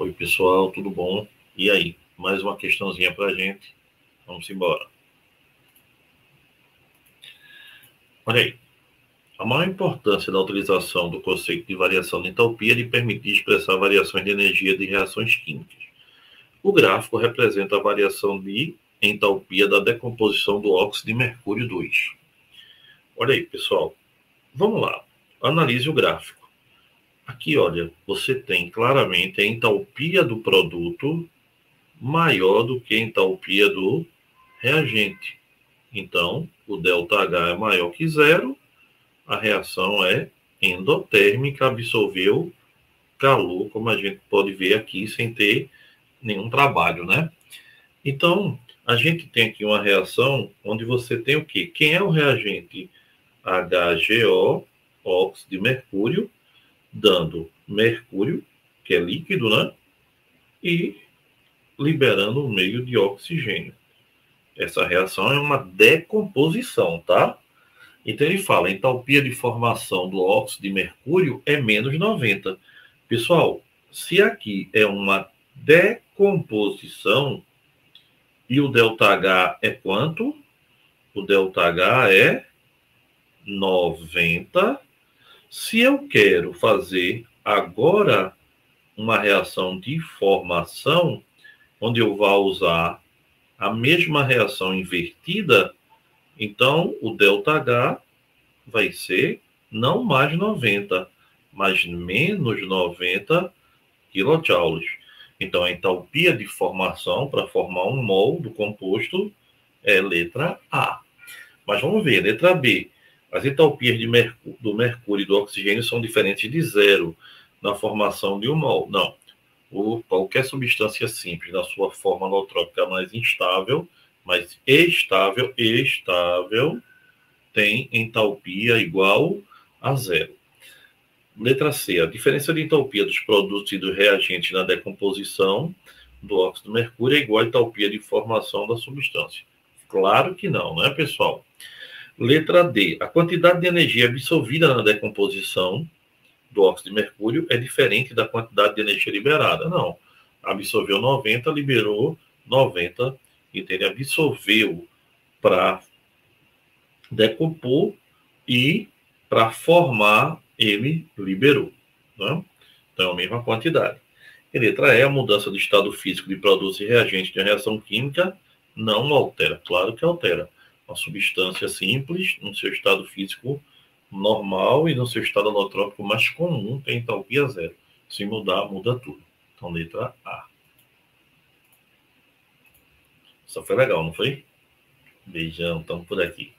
Oi, pessoal, tudo bom? E aí? Mais uma questãozinha para a gente. Vamos embora. Olha aí. A maior importância da utilização do conceito de variação de entalpia é de permitir expressar variações de energia de reações químicas. O gráfico representa a variação de entalpia da decomposição do óxido de mercúrio 2. Olha aí, pessoal. Vamos lá. Analise o gráfico. Aqui, olha, você tem claramente a entalpia do produto maior do que a entalpia do reagente. Então, o ΔH é maior que zero, a reação é endotérmica, absorveu calor, como a gente pode ver aqui, sem ter nenhum trabalho, né? Então, a gente tem aqui uma reação onde você tem o quê? Quem é o reagente? HGO, óxido de mercúrio, dando mercúrio, que é líquido, né? E liberando o meio de oxigênio. Essa reação é uma decomposição, tá? Então ele fala, a entalpia de formação do óxido de mercúrio é menos 90. Pessoal, se aqui é uma decomposição e o ΔH é quanto? O ΔH é 90 se eu quero fazer agora uma reação de formação, onde eu vá usar a mesma reação invertida, então o ΔH vai ser não mais 90, mas menos 90 kJ. Então a entalpia de formação para formar um mol do composto é letra A. Mas vamos ver, letra B. As entalpias do mercúrio e do oxigênio são diferentes de zero na formação de um mol. Não. O, qualquer substância simples, na sua forma alotrópica mais instável, mas estável, estável, tem entalpia igual a zero. Letra C. A diferença de entalpia dos produtos e dos reagentes na decomposição do óxido de mercúrio é igual à entalpia de formação da substância. Claro que não, né, pessoal? Letra D. A quantidade de energia absorvida na decomposição do óxido de mercúrio é diferente da quantidade de energia liberada. Não. Absorveu 90, liberou 90. Então, ele absorveu para decompor e para formar, ele liberou. Né? Então, é a mesma quantidade. E letra E, a mudança do estado físico de produtos e reagentes de reação química não altera. Claro que altera uma substância simples no seu estado físico normal e no seu estado alotrópico mais comum tem entalpia zero. Se mudar, muda tudo. Então, letra A. Isso foi legal, não foi? Beijão, estamos por aqui.